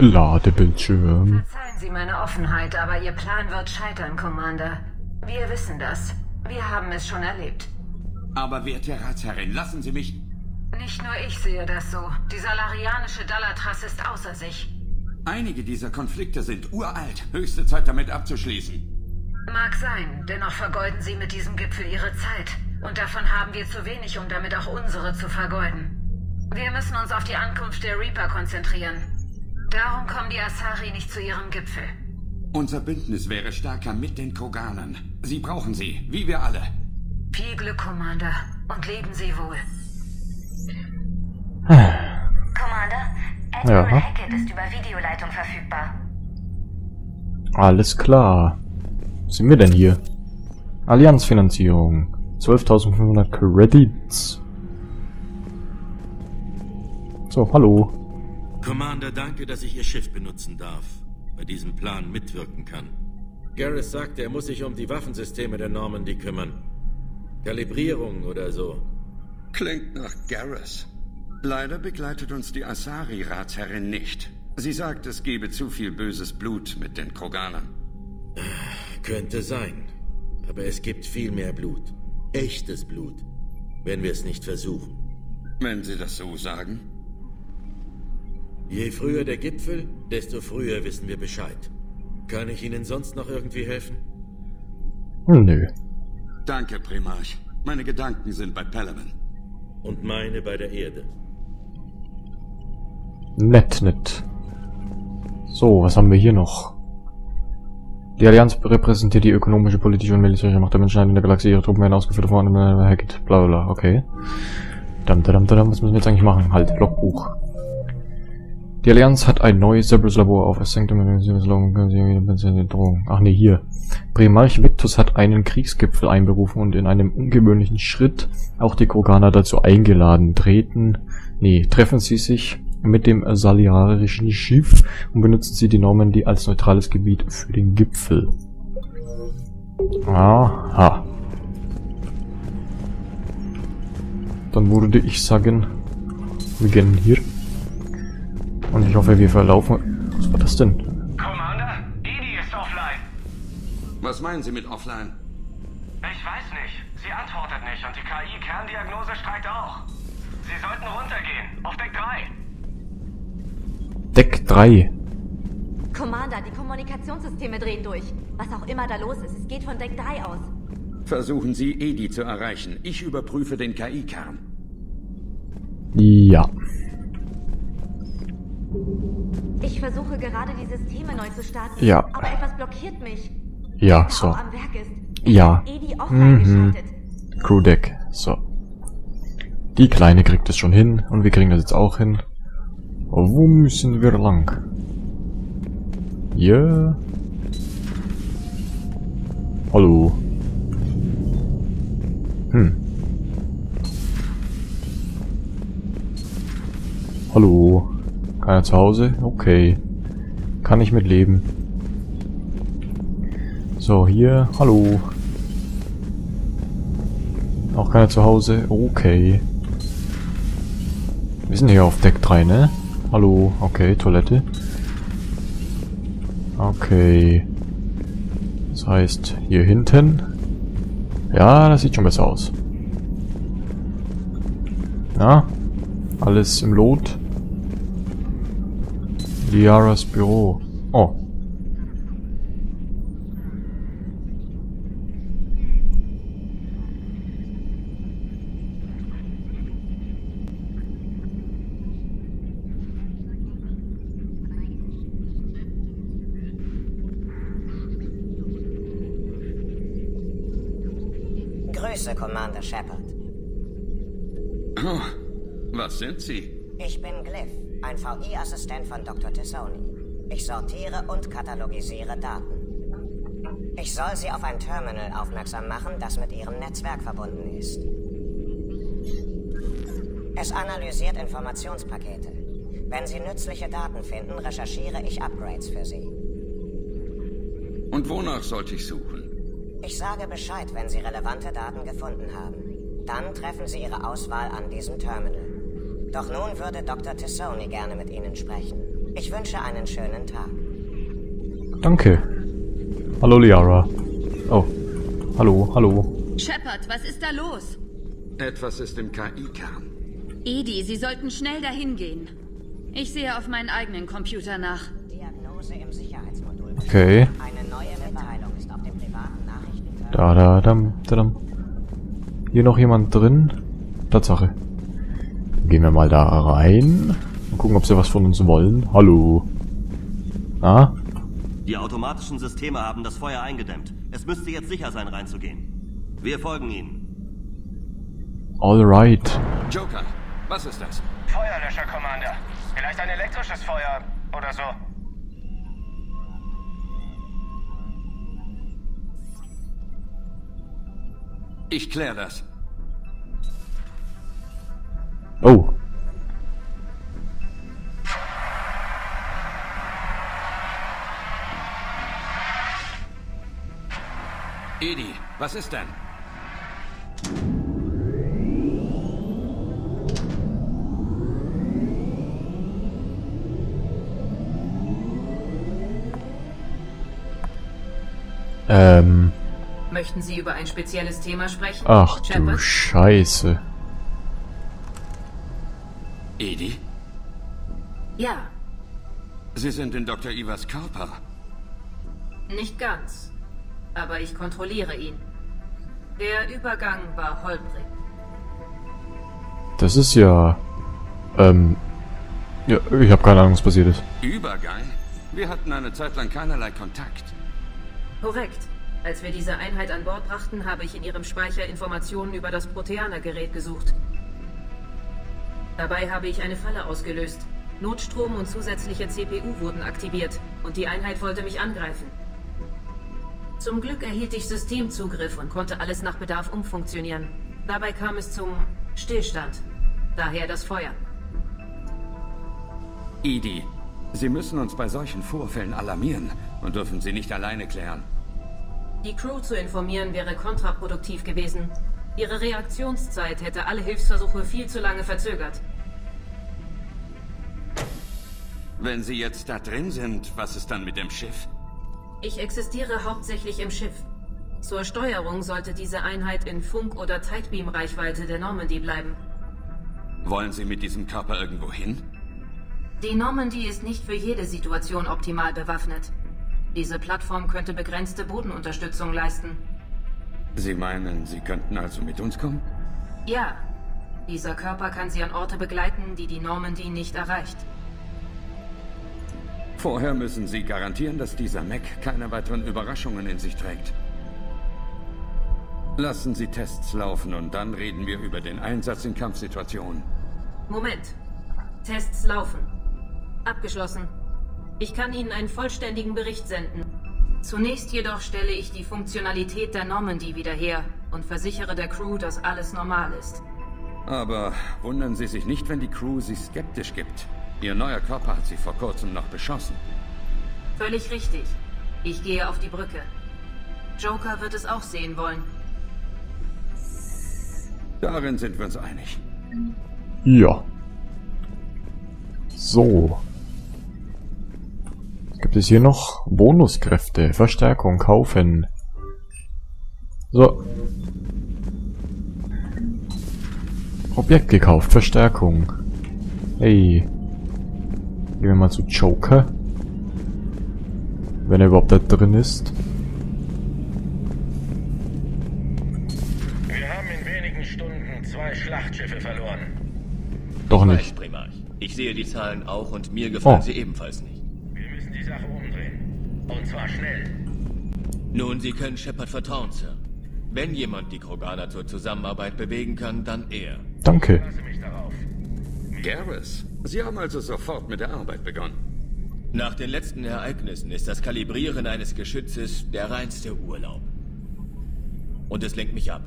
Ladebildschirm. Verzeihen Sie meine Offenheit, aber Ihr Plan wird scheitern, Commander. Wir wissen das. Wir haben es schon erlebt. Aber werte Ratsherrin, lassen Sie mich... Nicht nur ich sehe das so. Die salarianische Dallatras ist außer sich. Einige dieser Konflikte sind uralt. Höchste Zeit damit abzuschließen. Mag sein, dennoch vergeuden Sie mit diesem Gipfel Ihre Zeit. Und davon haben wir zu wenig, um damit auch unsere zu vergeuden. Wir müssen uns auf die Ankunft der Reaper konzentrieren. Darum kommen die Asari nicht zu ihrem Gipfel. Unser Bündnis wäre stärker mit den Kroganern. Sie brauchen sie, wie wir alle. Viel Glück, Commander. Und leben Sie wohl. Commander, Admiral Ja. Hackett ist über Videoleitung verfügbar. Alles klar. Was sind wir denn hier? Allianzfinanzierung. 12.500 Credits. So, hallo. Commander, danke, dass ich Ihr Schiff benutzen darf, bei diesem Plan mitwirken kann. Garrus sagte, er muss sich um die Waffensysteme der Normandy kümmern. Kalibrierung oder so. Klingt nach Garrus. Leider begleitet uns die Asari-Ratsherrin nicht. Sie sagt, es gebe zu viel böses Blut mit den Kroganern. Könnte sein. Aber es gibt viel mehr Blut. Echtes Blut. Wenn wir es nicht versuchen. Wenn Sie das so sagen. Je früher der Gipfel, desto früher wissen wir Bescheid. Kann ich Ihnen sonst noch irgendwie helfen? Nö. Danke, Primarch. Meine Gedanken sind bei Palaman. Und meine bei der Erde. Nett, nett. So, was haben wir hier noch? Die Allianz repräsentiert die ökonomische, politische und militärische Macht der Menschen in der Galaxie. Ihre Truppen werden ausgeführt von Hackett. Bla bla bla. Okay. Dam, dam, dam, was müssen wir jetzt eigentlich machen? Halt, Logbuch. Die Allianz hat ein neues Cerberus-Labor auf Sanctum Drohung. Ach nee, hier. Primarch Victus hat einen Kriegsgipfel einberufen und in einem ungewöhnlichen Schritt auch die Kroganer dazu eingeladen. Treten, nee, treffen sie sich mit dem saliarischen Schiff und benutzen sie die Normandie als neutrales Gebiet für den Gipfel. Aha. Dann würde ich sagen, wir gehen hier. Und ich hoffe, wir verlaufen... Was war das denn? Commander, Edie ist offline. Was meinen Sie mit offline? Ich weiß nicht. Sie antwortet nicht und die KI-Kerndiagnose streikt auch. Sie sollten runtergehen. Auf Deck 3. Deck 3. Commander, die Kommunikationssysteme drehen durch. Was auch immer da los ist, es geht von Deck 3 aus. Versuchen Sie, Edi zu erreichen. Ich überprüfe den KI-Kern. Ja. Ich versuche gerade die Systeme neu zu starten. Ja. Aber etwas blockiert mich. Ja, so. am Werk ist. Ja. Offline Mhm. Crewdeck. So. Die Kleine kriegt es schon hin und wir kriegen das jetzt auch hin. Wo müssen wir lang? Ja. Hallo. Hm. Keiner zu Hause? Okay. Kann ich mit leben. So, hier. Hallo. Auch keiner zu Hause? Okay. Wir sind hier auf Deck 3, ne? Hallo. Okay, Toilette. Okay. Das heißt, hier hinten. Ja, das sieht schon besser aus. Na? Alles im Lot. Liaras Büro. Oh. Grüße, Commander Shepard. Oh, was sind Sie? Ich bin Glyph, ein VI-Assistent von Dr. Tessoni. Ich sortiere und katalogisiere Daten. Ich soll Sie auf ein Terminal aufmerksam machen, das mit Ihrem Netzwerk verbunden ist. Es analysiert Informationspakete. Wenn Sie nützliche Daten finden, recherchiere ich Upgrades für Sie. Und wonach sollte ich suchen? Ich sage Bescheid, wenn Sie relevante Daten gefunden haben. Dann treffen Sie Ihre Auswahl an diesem Terminal. Doch nun würde Dr. Tissoni gerne mit Ihnen sprechen. Ich wünsche einen schönen Tag. Danke. Hallo, Liara. Oh. Hallo, hallo. Shepard, was ist da los? Etwas ist im KI-Kern. Edi, Sie sollten schnell dahin gehen. Ich sehe auf meinen eigenen Computer nach. Diagnose im Sicherheitsmodul. Okay. Eine neue Mitteilung ist auf dem privaten Nachrichtenkanal. Da, da, dam, da, dam. Hier noch jemand drin? Tatsache. Gehen wir mal da rein. Und gucken, ob sie was von uns wollen. Hallo. Ah? Die automatischen Systeme haben das Feuer eingedämmt. Es müsste jetzt sicher sein, reinzugehen. Wir folgen Ihnen. Alright. Joker, was ist das? Feuerlöscher, Commander. Vielleicht ein elektrisches Feuer oder so. Ich klär das. Oh. Edi, was ist denn? Ähm. Möchten Sie über ein spezielles Thema sprechen? Ach du Shepard? Scheiße. Edi? Ja, Sie sind in Dr. Ivers Körper. nicht ganz. Aber ich kontrolliere ihn. Der Übergang war holprig. Das ist ja... Ähm... Ja, ich habe keine Ahnung, was passiert ist. Übergang? Wir hatten eine Zeit lang keinerlei Kontakt. Korrekt. Als wir diese Einheit an Bord brachten, habe ich in ihrem Speicher Informationen über das Proteaner-Gerät gesucht. Dabei habe ich eine Falle ausgelöst. Notstrom und zusätzliche CPU wurden aktiviert und die Einheit wollte mich angreifen. Zum Glück erhielt ich Systemzugriff und konnte alles nach Bedarf umfunktionieren. Dabei kam es zum Stillstand. Daher das Feuer. Edi, Sie müssen uns bei solchen Vorfällen alarmieren und dürfen sie nicht alleine klären. Die Crew zu informieren wäre kontraproduktiv gewesen. Ihre Reaktionszeit hätte alle Hilfsversuche viel zu lange verzögert. Wenn Sie jetzt da drin sind, was ist dann mit dem Schiff? Ich existiere hauptsächlich im Schiff. Zur Steuerung sollte diese Einheit in Funk- oder Tidebeam-Reichweite der Normandy bleiben. Wollen Sie mit diesem Körper irgendwo hin? Die Normandy ist nicht für jede Situation optimal bewaffnet. Diese Plattform könnte begrenzte Bodenunterstützung leisten. Sie meinen, Sie könnten also mit uns kommen? Ja, dieser Körper kann sie an Orte begleiten, die die Normandy nicht erreicht. Vorher müssen Sie garantieren, dass dieser Mac keine weiteren Überraschungen in sich trägt. Lassen Sie Tests laufen und dann reden wir über den Einsatz in Kampfsituationen. Moment. Tests laufen. Abgeschlossen. Ich kann Ihnen einen vollständigen Bericht senden. Zunächst jedoch stelle ich die Funktionalität der Normandy wieder her und versichere der Crew, dass alles normal ist. Aber wundern Sie sich nicht, wenn die Crew Sie skeptisch gibt. Ihr neuer Körper hat Sie vor kurzem noch beschossen. Völlig richtig. Ich gehe auf die Brücke. Joker wird es auch sehen wollen. Darin sind wir uns einig. Ja. So. Gibt es hier noch Bonuskräfte? Verstärkung kaufen. So. Objekt gekauft. Verstärkung. Hey. Gehen wir mal zu Joker. Wenn er überhaupt da drin ist. Wir haben in wenigen Stunden zwei Schlachtschiffe verloren. Doch nicht. Ich sehe die Zahlen auch und mir gefallen Oh. sie ebenfalls nicht. Sache umdrehen. Und zwar schnell. Nun, Sie können Shepard vertrauen, Sir. Wenn jemand die Kroganer zur Zusammenarbeit bewegen kann, dann er. Danke. Lasse mich darauf. Garrus, Sie haben also sofort mit der Arbeit begonnen. Nach den letzten Ereignissen ist das Kalibrieren eines Geschützes der reinste Urlaub. Und es lenkt mich ab.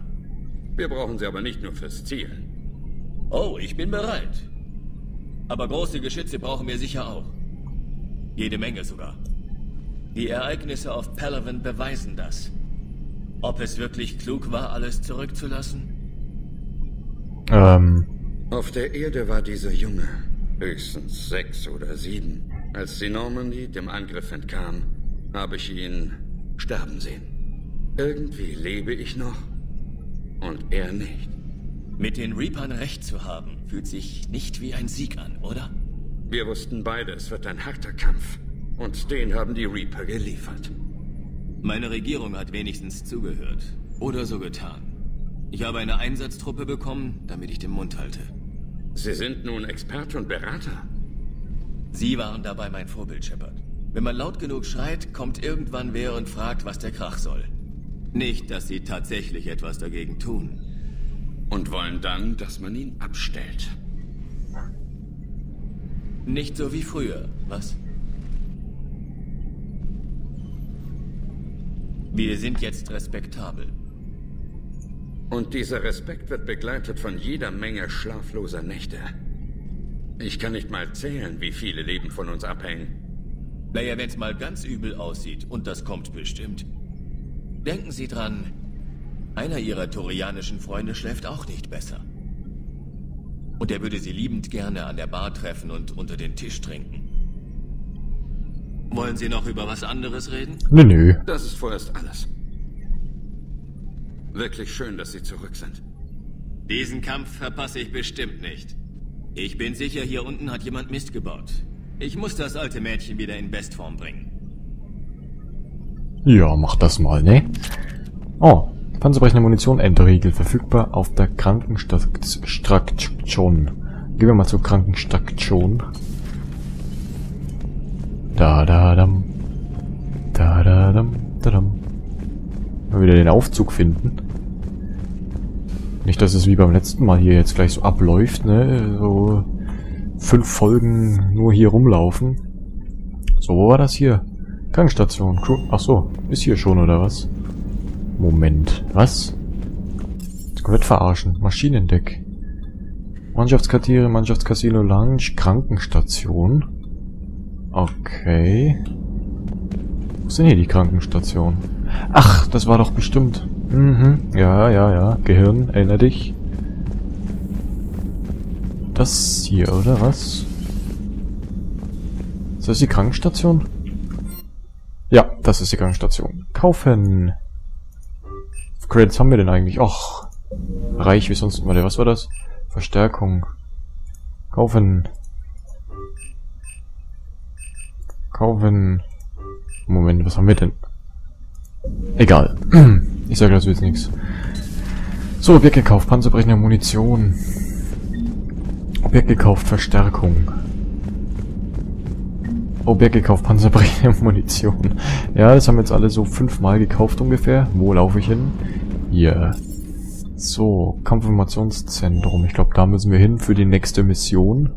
Wir brauchen Sie aber nicht nur fürs Zielen. Oh, ich bin bereit. Aber große Geschütze brauchen wir sicher auch. Jede Menge sogar. Die Ereignisse auf Palaven beweisen das. Ob es wirklich klug war, alles zurückzulassen? Ähm. Auf der Erde war dieser Junge höchstens sechs oder sieben. Als die Normandy dem Angriff entkam, habe ich ihn sterben sehen. Irgendwie lebe ich noch und er nicht. Mit den Reapern recht zu haben, fühlt sich nicht wie ein Sieg an, oder? Wir wussten beide, es wird ein harter Kampf. Und den haben die Reaper geliefert. Meine Regierung hat wenigstens zugehört. Oder so getan. Ich habe eine Einsatztruppe bekommen, damit ich den Mund halte. Sie sind nun Experte und Berater. Sie waren dabei mein Vorbild, Shepard. Wenn man laut genug schreit, kommt irgendwann wer und fragt, was der Krach soll. Nicht, dass sie tatsächlich etwas dagegen tun. Und wollen dann, dass man ihn abstellt. Nicht so wie früher, was? Wir sind jetzt respektabel. Und dieser Respekt wird begleitet von jeder Menge schlafloser Nächte. Ich kann nicht mal zählen, wie viele Leben von uns abhängen. Naja, wenn's mal ganz übel aussieht, und das kommt bestimmt. Denken Sie dran, einer Ihrer torianischen Freunde schläft auch nicht besser. Und er würde Sie liebend gerne an der Bar treffen und unter den Tisch trinken. Wollen Sie noch über was anderes reden? Nö, nö. Das ist vorerst alles. Wirklich schön, dass Sie zurück sind. Diesen Kampf verpasse ich bestimmt nicht. Ich bin sicher, hier unten hat jemand Mist gebaut. Ich muss das alte Mädchen wieder in Bestform bringen. Ja, mach das mal, ne? Oh, panzerbrechende Munition, Endriegel, verfügbar auf der Krankenstation. Gehen wir mal zur Krankenstation. Da da dam. Da da dam. Da dam. Mal wieder den Aufzug finden. Nicht, dass es wie beim letzten Mal hier jetzt gleich so abläuft, ne? So fünf Folgen nur hier rumlaufen. So, wo war das hier? Krankenstation. Ach so, ist hier schon, oder was? Moment, was? Komplett verarschen. Maschinendeck. Mannschaftskartiere, Mannschaftscasino Lounge, Krankenstation. Okay. Wo sind hier die Krankenstationen? Ach, das war doch bestimmt. Mhm, ja, ja, ja. Gehirn, erinner dich. Das hier, oder was? Ist das die Krankenstation? Ja, das ist die Krankenstation. Kaufen. Credits haben wir denn eigentlich? Och, reich wie sonst. Warte, was war das? Verstärkung. Kaufen. Kaufen. Moment, was haben wir denn? Egal. Ich sage das jetzt nichts. So, Objekt gekauft, panzerbrechende Munition. Objekt gekauft, Verstärkung. Objekt gekauft, panzerbrechende Munition. Ja, das haben wir jetzt alle so fünfmal gekauft ungefähr. Wo laufe ich hin? Hier. So, Kampfinformationszentrum. Ich glaube, da müssen wir hin für die nächste Mission.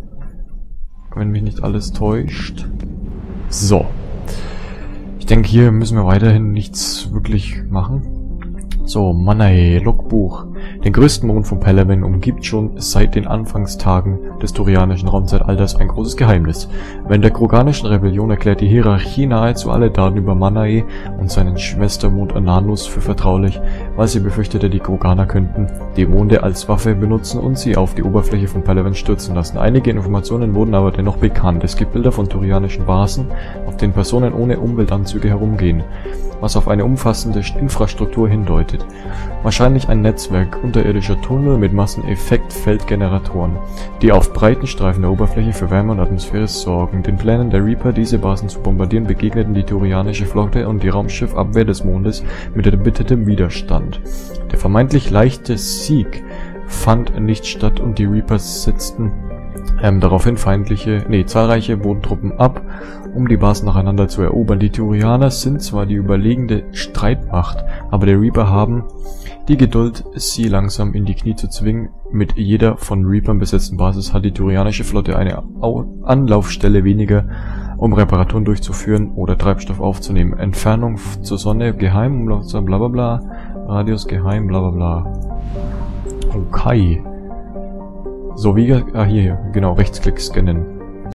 Wenn mich nicht alles täuscht. So. Ich denke, hier müssen wir weiterhin nichts wirklich machen. So, Manae, Logbuch. Den größten Mond von Palaven umgibt schon seit den Anfangstagen des Turianischen Raumzeitalters ein großes Geheimnis. Während der Kroganischen Rebellion erklärt die Hierarchie nahezu alle Daten über Manae und seinen Schwestermond Ananus für vertraulich, weil sie befürchtete, die Kroganer könnten die Monde als Waffe benutzen und sie auf die Oberfläche von Palaven stürzen lassen. Einige Informationen wurden aber dennoch bekannt. Es gibt Bilder von turianischen Basen, auf denen Personen ohne Umweltanzüge herumgehen was auf eine umfassende Infrastruktur hindeutet. Wahrscheinlich ein Netzwerk unterirdischer Tunnel mit Masseneffektfeldgeneratoren, die auf breiten Streifen der Oberfläche für Wärme und Atmosphäre sorgen. Den Plänen der Reaper, diese Basen zu bombardieren, begegneten die Turianische Flotte und die Raumschiffabwehr des Mondes mit erbittertem Widerstand. Der vermeintlich leichte Sieg fand nicht statt und die Reapers setzten ähm, daraufhin feindliche, nee, zahlreiche Bodentruppen ab, um die Basen nacheinander zu erobern. Die Turianer sind zwar die überlegende Streitmacht, aber die Reaper haben die Geduld, sie langsam in die Knie zu zwingen. Mit jeder von Reapern besetzten Basis hat die Turianische Flotte eine Anlaufstelle weniger, um Reparaturen durchzuführen oder Treibstoff aufzunehmen. Entfernung zur Sonne geheim, bla bla bla, Radius geheim, bla bla bla. Okay. So, wie, ah, hier, genau, Rechtsklick scannen.